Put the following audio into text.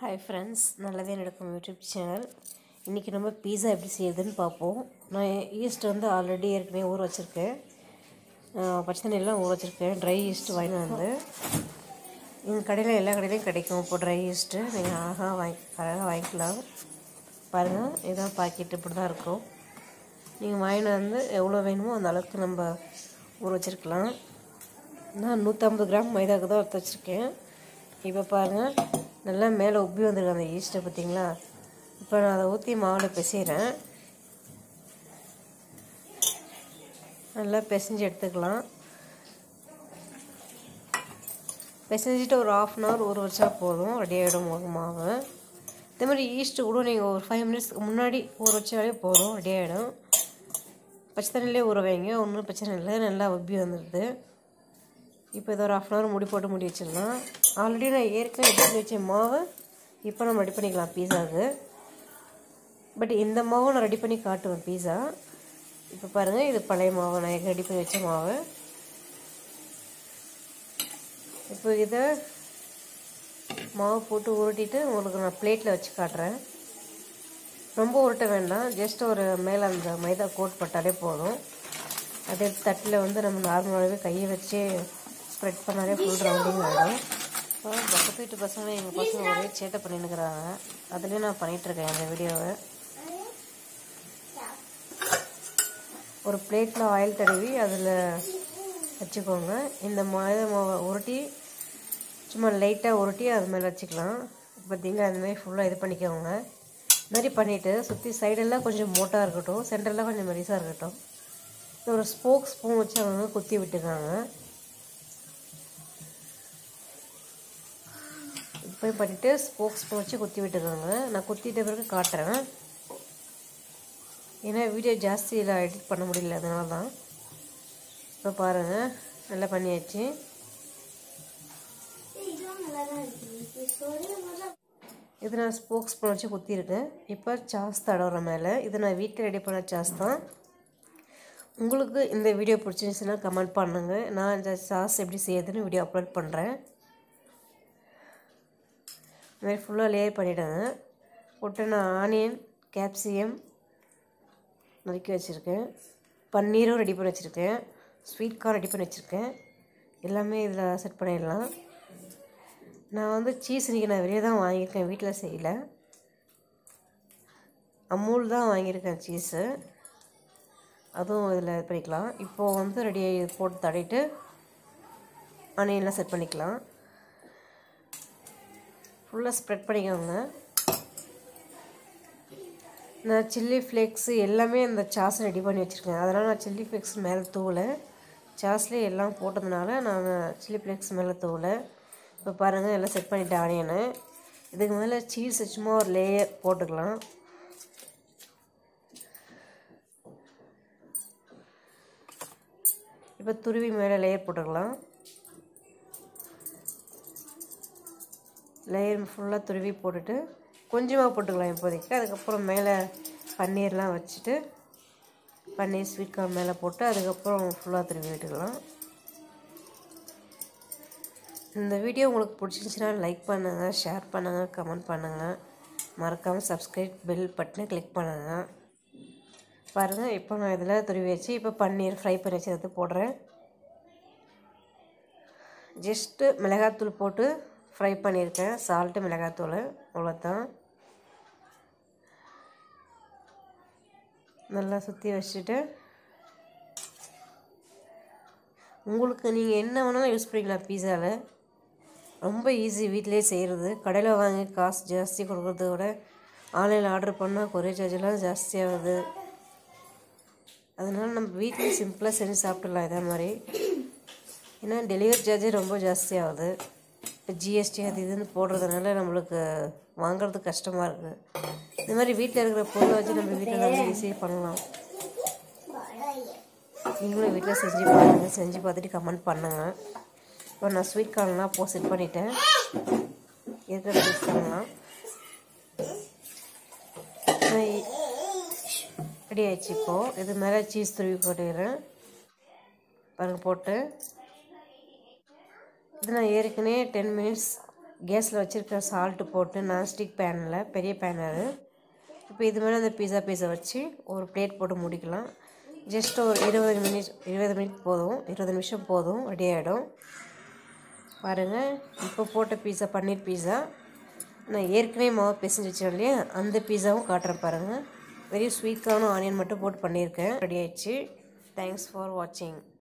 Hi friends நல்லதே நடக்கும் YouTube channel. இன்றைக்கி நம்ம பீஸா எப்படி செய்யுதுன்னு பார்ப்போம். நான் ஈஸ்ட் வந்து ஆல்ரெடி ஏற்கனவே ஊற வச்சுருக்கேன். பச்சை தண்ணியெல்லாம் ஊற வச்சுருக்கேன். ட்ரை ஈஸ்ட் வாங்கி வந்து. எங்கள் கடையில் எல்லா கடையிலையும் கிடைக்கும். இப்போ ட்ரை ஈஸ்ட்டு நீங்கள் அழகாக வாங்கி அழகாக வாங்கிக்கலாம். பாருங்கள் இதான் பாக்கெட் இப்படி தான் இருக்கும். நீங்கள் வாங்கிட்டு வந்து எவ்வளோ வேணுமோ அந்த அளவுக்கு நம்ம ஊற வச்சுருக்கலாம். நான் நூற்றம்பது கிராம் மைதாவுக்கு தான் எடுத்து வச்சுருக்கேன். இப்போ பாருங்கள் நல்லா மேலே உப்பி வந்திருக்கு அந்த ஈஸ்ட்டை பார்த்தீங்களா? இப்போ நான் அதை ஊற்றி மாவில் பிசைகிறேன் நல்லா பிசைஞ்சு எடுத்துக்கலாம். பிசைஞ்சிட்டு ஒரு ஆஃப் அன் ஹவர் ஊற வச்சா போதும். ரெடி ஆகிடும் மாவு. இதே மாதிரி ஈஸ்ட்டு கூட நீங்கள் ஒரு ஃபைவ் மினிட்ஸ்க்கு முன்னாடி ஊற வச்சாலே போதும். ரெடி ஆகிடும் பச்சை தண்ணிலே ஊற வைங்க. ஒன்றும் பிரச்சனை இல்லை. நல்லா உப்பி வந்துடுது. இப்போ இதை ஒரு ஆஃப் அன் ஹவர் முடி போட்டு முடி வச்சிடலாம். ஆல்ரெடி நான் ஏற்கனவே எடுத்து வச்ச மாவை இப்போ நம்ம ரெடி பண்ணிக்கலாம் பீஸாவுக்கு. பட் இந்த மாவை நான் ரெடி பண்ணி காட்டுவேன் பீஸா. இப்போ பாருங்கள் இது பழைய மாவு நான் ரெடி பண்ணி வச்ச மாவு. இப்போ இதை மாவு போட்டு உருட்டிட்டு உங்களுக்கு நான் பிளேட்டில் வச்சு காட்டுறேன். ரொம்ப உருட்ட வேண்டாம் ஜஸ்ட் ஒரு மேலே அந்த மைதா கோட் பட்டாலே போதும். அதே தட்டில் வந்து நம்ம நார்மலாகவே கையை வச்சு ஸ்ப்ரெட் பண்ணாலே ஃபுல் ரவுண்டிங் ஆகிடும் இப்போ பக்கத்து வீட்டு பசங்க எங்கள் பசங்க ஒரே சேட்டை பண்ணின்னுக்கிறாங்க அதுலேயும் நான் பண்ணிகிட்ருக்கேன் அந்த வீடியோவை. ஒரு பிளேட்டில் ஆயில் தடவி அதில் வச்சுக்கோங்க. இந்த மைதா மாவை உருட்டி சும்மா லைட்டாக உருட்டி அது மேலே வச்சுக்கலாம். பார்த்தீங்களா? அதுமாதிரி ஃபுல்லாக இது பண்ணிக்கோங்க. இது மாதிரி பண்ணிவிட்டு சுற்றி சைடெல்லாம் கொஞ்சம் மோட்டாக இருக்கட்டும். சென்டரில் கொஞ்சம் மெரிசாக இருக்கட்டும். ஒரு ஸ்போக் ஸ்பூன் வச்சு அவங்க குத்தி விட்டுக்காங்க இப்போ பண்ணிவிட்டு ஸ்போக்ஸ் ஸ்பூன் வச்சு குத்தி விட்டுருக்காங்க. நான் குத்திட்ட பிறகு காட்டுறேன். ஏன்னா வீடியோ ஜாஸ்தியில் எடிட் பண்ண முடியல அதனால தான் இப்போ பாருங்கள் நல்லா பண்ணியாச்சு. இது நான் ஸ்போக்ஸ் ஸ்பூன் வச்சு குத்திருக்கேன். இப்போ சாஸ் தடவுற மேலே. இது நான் வீட்டில் ரெடி பண்ண சாஸ் தான். உங்களுக்கு இந்த வீடியோ பிடிச்சிருந்துச்சுன்னா கமெண்ட் பண்ணுங்கள் நான் இந்த சாஸ் எப்படி செய்யுதுன்னு வீடியோ அப்லோட் பண்ணுறேன் இதுமாதிரி ஃபுல்லாக லேயர் பண்ணிவிடுங்க போட்டு ஆனியன் கேப்சியம் நறுக்கி வச்சுருக்கேன். பன்னீரும் ரெடி பண்ணி வச்சுருக்கேன். ஸ்வீட் கார்ன் ரெடி பண்ணி வச்சுருக்கேன். எல்லாமே இதில் செட் பண்ணிடலாம். நான் வந்து சீஸ் இன்றைக்கி நான் வெளியே தான் வாங்கியிருக்கேன். வீட்டில் செய்யலை. அமூல் தான் வாங்கியிருக்கேன் சீஸு அதுவும் இதில் இது பண்ணிக்கலாம். இப்போது வந்து ரெடியாக போட்டு தடவிட்டு ஆனியன்லாம் செட் பண்ணிக்கலாம். ஃபுல்லாக ஸ்ப்ரெட் பண்ணிக்கோங்க. நான் சில்லி ஃப்ளேக்ஸு எல்லாமே இந்த சாஸ் ரெடி பண்ணி வச்சுருக்கேன். அதனால் நான் சில்லி ஃப்ளேக்ஸ் மேலே தூவலை. சாஸ்லேயே எல்லாம் போட்டதுனால நான் சில்லி ஃப்ளேக்ஸ் மேலே தூவலை. இப்போ பாருங்கள் எல்லாம் செட் பண்ணிவிட்டேன் ஆனியனு. இதுக்கு மேலே சீஸ் சும்மா ஒரு லேயர் போட்டுக்கலாம். இப்போ துருவி மேலே லேயர் போட்டுக்கலாம். லேயர் ஃபுல்லாக துருவி போட்டுட்டு கொஞ்சமாக போட்டுக்கலாம் இப்போதைக்கு. அதுக்கப்புறம் மேலே பன்னீர்லாம் வச்சுட்டு பன்னீர் ஸ்வீட் கார்ன் மேலே போட்டு அதுக்கப்புறம் ஃபுல்லாக துருவி விட்டுக்கலாம். இந்த வீடியோ உங்களுக்கு பிடிச்சிருந்துச்சுன்னா லைக் பண்ணுங்கள் ஷேர் பண்ணுங்கள் கமெண்ட் பண்ணுங்கள் மறக்காமல் சப்ஸ்கிரைப் பெல் பட்டனை கிளிக் பண்ணுங்கள் பாருங்கள் இப்போ நான் இதில் துருவி வச்சு இப்போ பன்னீர் ஃப்ரை பண்ணி வச்சு எடுத்து போடுறேன். ஜஸ்ட்டு மிளகாத்தூள் போட்டு ஃப்ரை பண்ணியிருக்கேன். சால்ட்டு மிளகாத்தூள் அவ்வளோத்தான் நல்லா சுற்றி வச்சுட்டு. உங்களுக்கு நீங்கள் என்ன வேணாலும் யூஸ் பண்ணிக்கலாம் பீஸாவில் ரொம்ப ஈஸி வீட்டிலே செய்கிறது கடையில் வாங்கி காசு ஜாஸ்தி கொடுக்குறத விட ஆன்லைனில் ஆர்டர் பண்ணால் கொரியர் சார்ஜெல்லாம் ஜாஸ்தியாகுது அதனால் நம்ம வீட்டிலே சிம்பிளாக செஞ்சு சாப்பிட்றலாம் இதே மாதிரி. ஏன்னா டெலிவரி சார்ஜே ரொம்ப ஜாஸ்தியாகுது ஜிஎஸ்டி அது இதுன்னு போடுறதுனால நம்மளுக்கு வாங்குறது கஷ்டமாக இருக்குது இந்த மாதிரி வீட்டில் இருக்கிற பொருளை வச்சு நம்ம வீட்டில் நல்லா ஈஸியாக பண்ணலாம். நீங்களும் வீட்டில் செஞ்சு பாருங்கள் செஞ்சு பார்த்துட்டு கமெண்ட் பண்ணுங்கள் இப்போ நான் ஸ்வீட் கார்ன்லாம் போ செட் பண்ணிட்டேன். இருக்கிற ஸ்வீட் கார்ன்லாம். ரெடி ஆயிடுச்சு இப்போது இது மேலே சீஸ் துருவி போட்டுக்கிறேன். பாருங்கள் போட்டு. இது நான் ஏற்கனவே டென் மினிட்ஸ் கேஸில் வச்சுருக்கிற சால்ட்டு போட்டு நான்ஸ்டிக் பேனில் பெரிய பேன் அது. இப்போ இது மாதிரி அந்த பீஸா பீஸை வச்சு ஒரு பிளேட் போட்டு முடிக்கலாம். ஜஸ்ட் ஒரு இருபது மினிட் இருபது மினிட் போதும். இருபது நிமிஷம் போதும். ரெடி ஆகிடும் பாருங்கள் இப்போ போட்ட பீஸா பன்னீர் பீஸா நான் ஏற்கனவே மாவு பிசைஞ்சு வச்சேன் இல்லையா? அந்த பீஸாவும் காட்டுறேன் பாருங்கள் வெறும் ஸ்வீட் கார்னும் ஆனியன் மட்டும் போட்டு பண்ணியிருக்கேன். ரெடி ஆயிடுச்சு. தேங்க்ஸ் ஃபார் வாட்சிங்